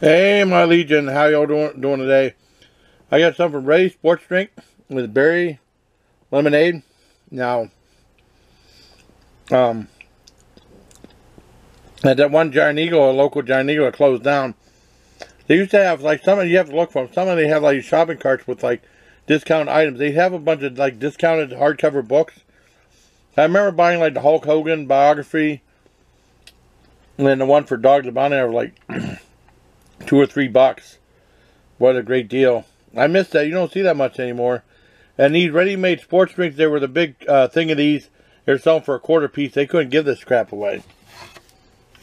Hey, my Legion, how y'all doing doing today? I got some from Ready Sports Drink with berry lemonade. Now, um, at that one Giant Eagle, a local Giant Eagle, closed down. They used to have like some of you have to look for them. Some of they have like shopping carts with like discount items. They have a bunch of like discounted hardcover books. I remember buying like the Hulk Hogan biography, and then the one for Dog the Bounty were like two or three bucks. What a great deal! I miss that. You don't see that much anymore. And these ready-made sports drinks, they were the big uh, thing of these. They're selling for a quarter piece. They couldn't give this crap away.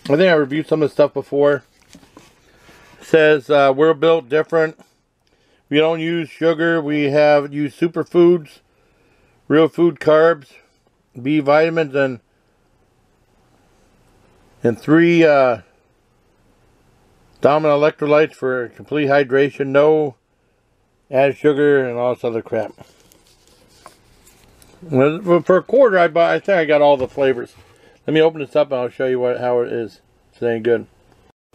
I think I reviewed some of the stuff before. It says uh, we're built different. We don't use sugar. We have used superfoods, real food carbs, B vitamins, and and three uh, dominant electrolytes for complete hydration. No added sugar and all this other crap. For a quarter, I buy. I think I got all the flavors. Let me open this up and I'll show you what how it is. It's any good.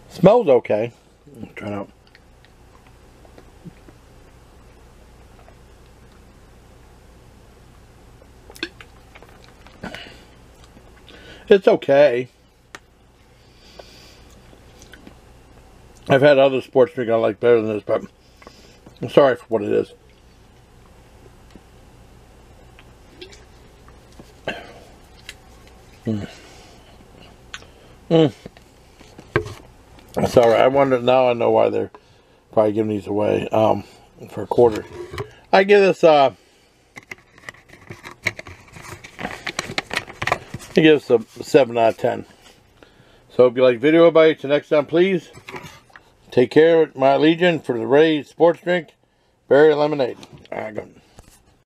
Smells okay. Try it out. It's okay. I've had other sports drink I like better than this, but I'm sorry for what it is. Mm. Mm. Sorry, I wonder now. I know why they're probably giving these away um, for a quarter. I give this. Uh, I give this a seven out of ten. So if you like video till next time, please take care my Legion for the Ready Sports Drink Berry Lemonade. Go.